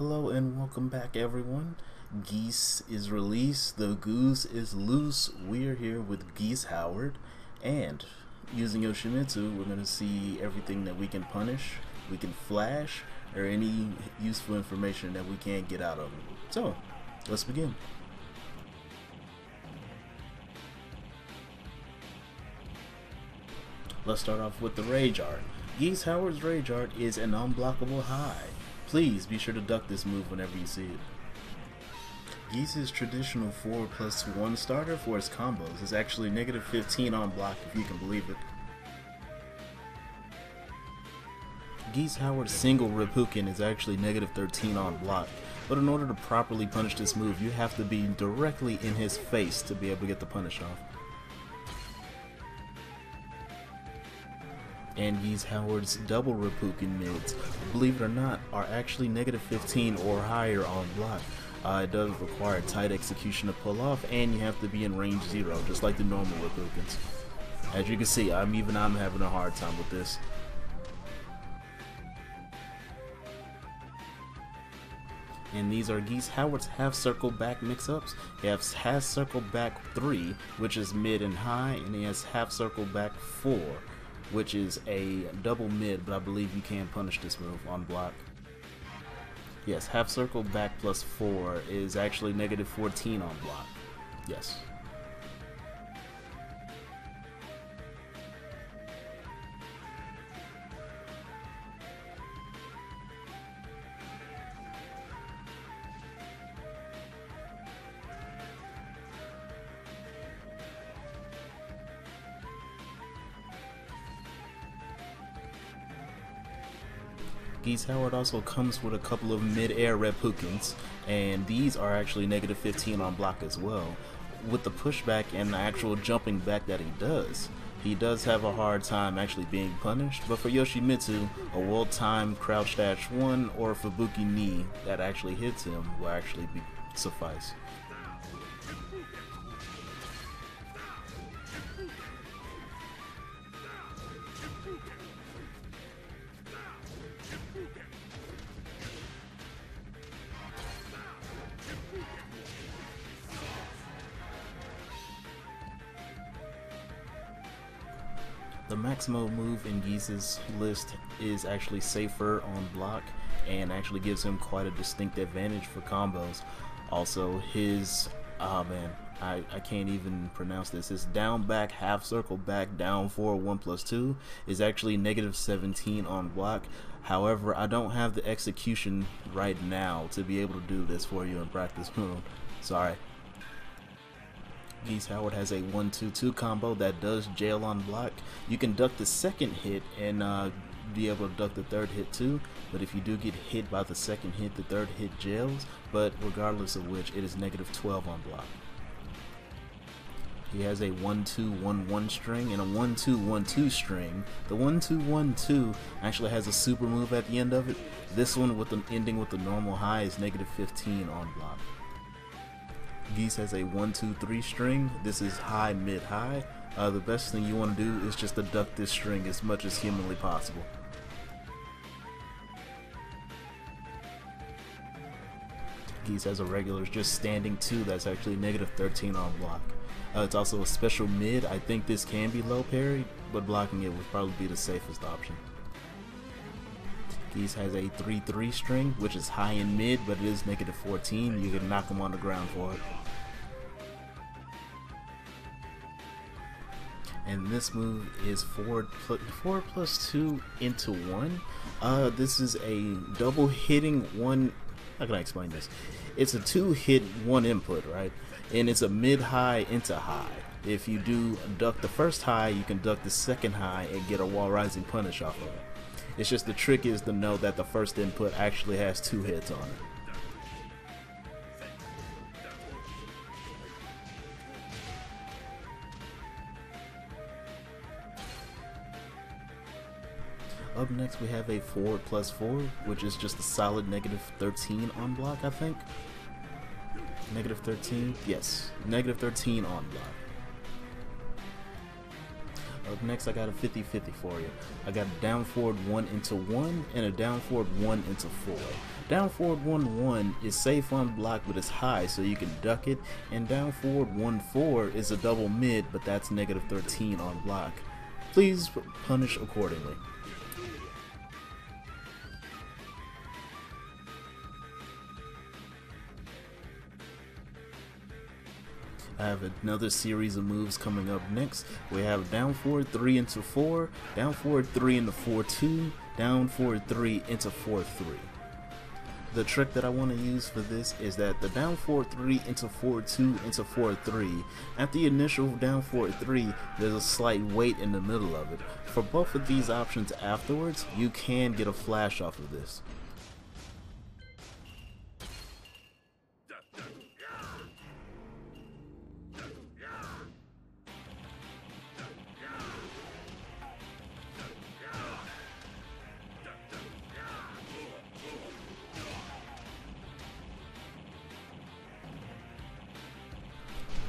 Hello and welcome back everyone. Geese is released, the goose is loose. We're here with Geese Howard and using Yoshimitsu we're going to see everything that we can punish, we can flash, or any useful information that we can't get out of. So, let's begin. Let's start off with the Rage Art. Geese Howard's Rage Art is an unblockable high. Please be sure to duck this move whenever you see it. Geese's traditional 4 plus 1 starter for his combos is actually negative 15 on block if you can believe it. Geese Howard's single Reppuken is actually negative 13 on block, but in order to properly punish this move you have to be directly in his face to be able to get the punish off. And Geese Howard's double Reppuken mids, believe it or not, are actually negative 15 or higher on block. Uh, it does require tight execution to pull off, and you have to be in range zero, just like the normal Reppukens. As you can see, I'm even I'm having a hard time with this. and these are Geese Howard's half circle back mix-ups. He has half circle back 3, which is mid and high, and he has half circle back 4, which is a double mid, but I believe you can punish this move on block. Yes, half circle back plus 4 is actually negative 14 on block. Yes. Geese Howard also comes with a couple of mid-air Reppukens, and these are actually negative 15 on block as well. With the pushback and the actual jumping back that he does, he does have a hard time actually being punished, but for Yoshimitsu, a well-timed crouch dash 1 or a Fubuki knee that actually hits him will actually be suffice. Maximo move in Geese's list is actually safer on block and actually gives him quite a distinct advantage for combos. Also, his, oh man, I, I can't even pronounce this. His down back, half circle back, down 4, 1 plus 2 is actually negative 17 on block. However, I don't have the execution right now to be able to do this for you in practice mode. Sorry. Geese Howard has a 1-2-2 combo that does jail on block. You can duck the second hit and uh, be able to duck the third hit too, but if you do get hit by the second hit, the third hit jails, but regardless of which, it is negative 12 on block. He has a 1-2-1-1 string and a 1-2-1-2 string. The 1-2-1-2 actually has a super move at the end of it. This one with the ending with the normal high is negative 15 on block. Geese has a 1, 2, 3 string. This is high, mid, high. Uh, the best thing you want to do is just deduct this string as much as humanly possible. Geese has a regular just standing 2 that's actually negative 13 on block. Uh, it's also a special mid. I think this can be low parry, but blocking it would probably be the safest option. Geese has a 3-3 string, which is high and mid, but it is negative 14. You can knock him on the ground for it. And this move is 4, 4 plus 2 into 1. Uh, this is a double hitting one. How can I explain this? It's a 2 hit 1 input, right? And it's a mid high into high. If you do duck the first high, you can duck the second high and get a wall rising punish off of it. It's just the trick is to know that the first input actually has two hits on it. Up next we have a 4 plus 4, which is just a solid negative 13 on block, I think. Negative 13? Yes, negative 13 on block. Up next, I got a 50-50 for you. I got a down forward 1 into 1 and a down forward 1 into 4. Down forward 1-1 is safe on block but it's high so you can duck it and down forward 1-4 is a double mid but that's negative 13 on block. Please punish accordingly. I have another series of moves coming up next. We have down forward 3 into 4, down forward 3 into 4 2, down forward 3 into 4 3. The trick that I want to use for this is that the down forward 3 into forward 2 into forward 3, at the initial down forward 3, there's a slight wait in the middle of it. For both of these options afterwards, you can get a flash off of this.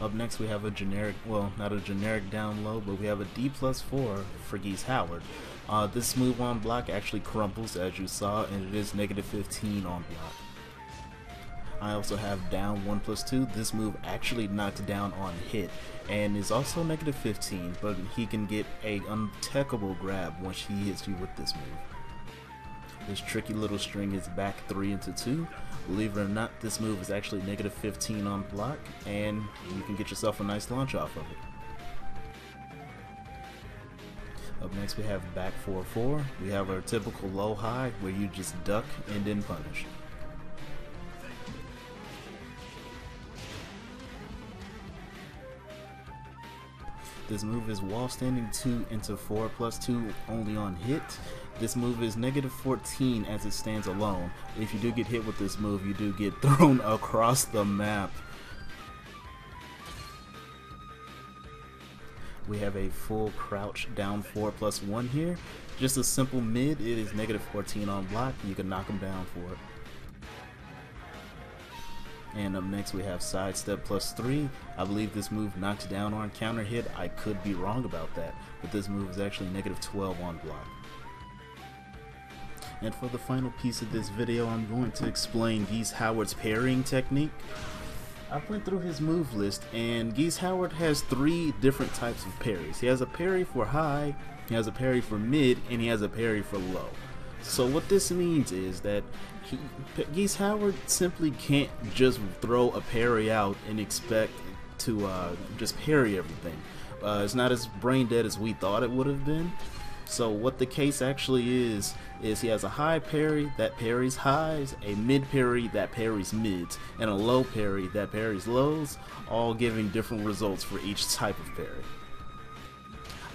Up next we have a generic, well not a generic down low, but we have a D plus 4 for Geese Howard. Uh, this move on block actually crumples as you saw and it is negative 15 on block. I also have down 1 plus 2. This move actually knocks down on hit and is also negative 15, but he can get a untechable grab once he hits you with this move. This tricky little string is back 3 into 2. Believe it or not, this move is actually negative 15 on block, and you can get yourself a nice launch off of it. Up next we have back 4-4. We have our typical low high where you just duck and then punish. This move is wall standing 2 into 4 plus 2 only on hit. This move is negative 14 as it stands alone. If you do get hit with this move, you do get thrown across the map. We have a full crouch down 4 plus 1 here. Just a simple mid, it is negative 14 on block. You can knock him down for it. And up next we have sidestep plus 3. I believe this move knocks down on counter hit. I could be wrong about that, but this move is actually negative 12 on block. And for the final piece of this video, I'm going to explain Geese Howard's parrying technique. I went through his move list, and Geese Howard has three different types of parries. He has a parry for high, he has a parry for mid, and he has a parry for low. So what this means is that he, Geese Howard simply can't just throw a parry out and expect to uh, just parry everything. Uh, it's not as brain dead as we thought it would have been. So what the case actually is, is he has a high parry that parries highs, a mid parry that parries mids, and a low parry that parries lows, all giving different results for each type of parry.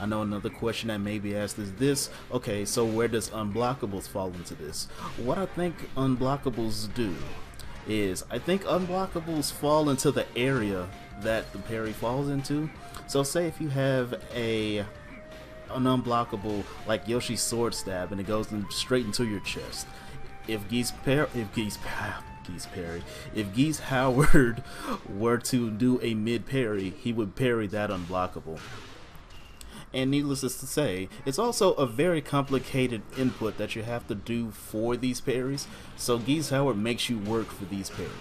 I know another question that may be asked is this, okay, so where does unblockables fall into this? What I think unblockables do is, I think unblockables fall into the area that the parry falls into. So say if you have a an unblockable like Yoshi's sword stab and it goes in, straight into your chest. If Geese Par if Geese Geese parry, if Geese Howard were to do a mid parry, he would parry that unblockable. And needless to say, it's also a very complicated input that you have to do for these parries. So Geese Howard makes you work for these parries.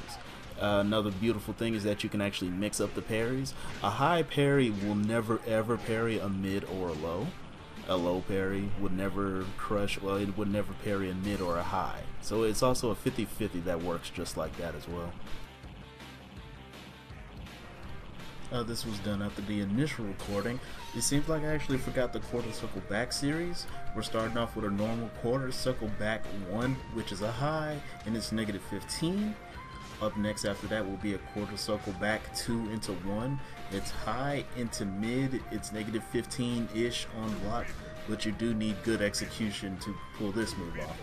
Uh, another beautiful thing is that you can actually mix up the parries. A high parry will never ever parry a mid or a low. A low parry would never crush, well, it would never parry a mid or a high. So it's also a 50-50 that works just like that as well. Uh, this was done after the initial recording. It seems like I actually forgot the quarter circle back series. We're starting off with a normal quarter circle back 1, which is a high, and it's negative 15. Up next after that will be a quarter circle back 2 into 1. It's high into mid, it's negative 15-ish on block, but you do need good execution to pull this move off.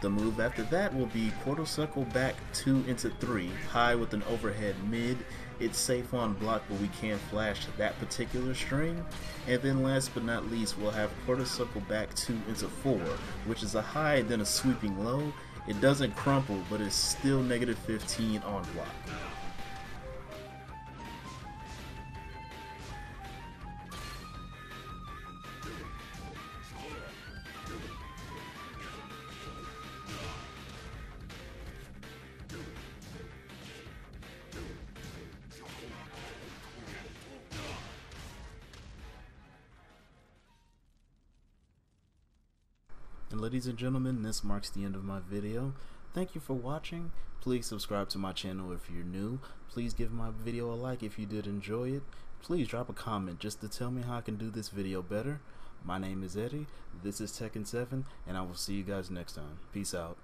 The move after that will be quarter circle back 2 into 3, high with an overhead mid. It's safe on block, but we can't flash that particular string. And then last but not least, we'll have quarter circle back 2 into 4, which is a high then a sweeping low, it doesn't crumple, but it's still negative 15 on block. And ladies and gentlemen, this marks the end of my video. Thank you for watching. Please subscribe to my channel if you're new. Please give my video a like if you did enjoy it. Please drop a comment just to tell me how I can do this video better. My name is Eddy, this is Tekken 7, and I will see you guys next time. Peace out.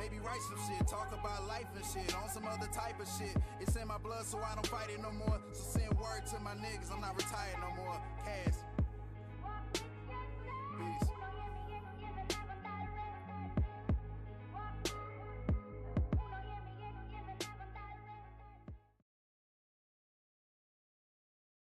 Maybe write some shit, talk about life and shit, on some other type of shit. It's in my blood, so I don't fight it no more. So send word to my niggas, I'm not retired no more. Cash.